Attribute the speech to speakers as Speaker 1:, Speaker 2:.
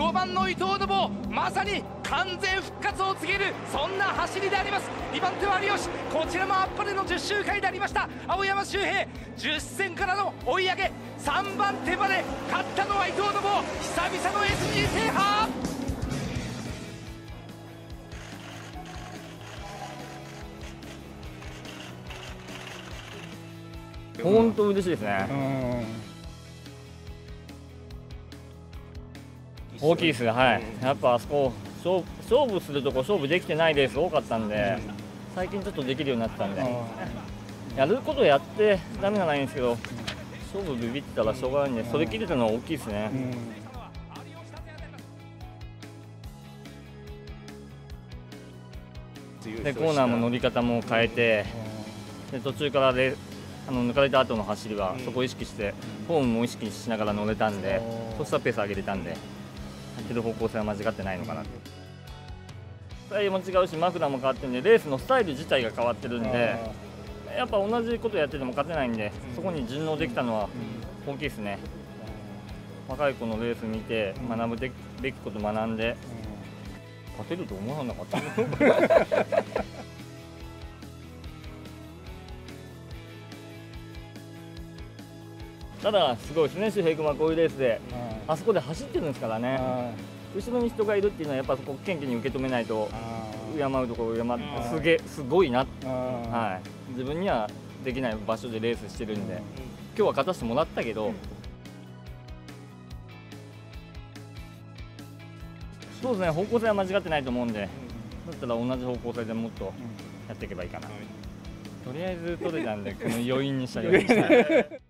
Speaker 1: 5番の伊藤信まさに完全復活を告げるそんな走りであります。2番手は有吉こちらもあっぱれの10周回でありました。青山周平10戦からの追い上げ。3番手まで勝ったのは伊藤信久々の SG 制覇。
Speaker 2: 本当嬉しいですね。大きいですはい。やっぱあそこ勝勝負するとこ勝負できてないレース多かったんで、最近ちょっとできるようになったんで、やることやってダメならないんですけど、勝負ビビってたらしょうがないんで、それ切れたのは大きいですね。でコーナーも乗り方も変えて、で途中からレあの抜かれた後の走りはそこを意識してフォームも意識しながら乗れたんでそしたらペース上げれたんで走ってる方向性は間違ってないのかなとスタイルも違うしマフラーも変わってるんでレースのスタイル自体が変わってるんでやっぱ同じことやってても勝てないんでそこに順応できたのは大きいですね。若い子のレース見て学ぶべきこと学んで勝てると思わなかった。ただ、すごいですね、周平君はこういうレースで、あそこで走ってるんですからね、後ろに人がいるっていうのは、やっぱそこ、元気に受け止めないと、敬うところを敬って、すげすごいな、はい、自分にはできない場所でレースしてるんで、今日は勝たせてもらったけど、そうですね、方向性は間違ってないと思うんで、だったら同じ方向性でもっとやっていけばいいかな。とりあえず取れたんで、この余韻にしたりました。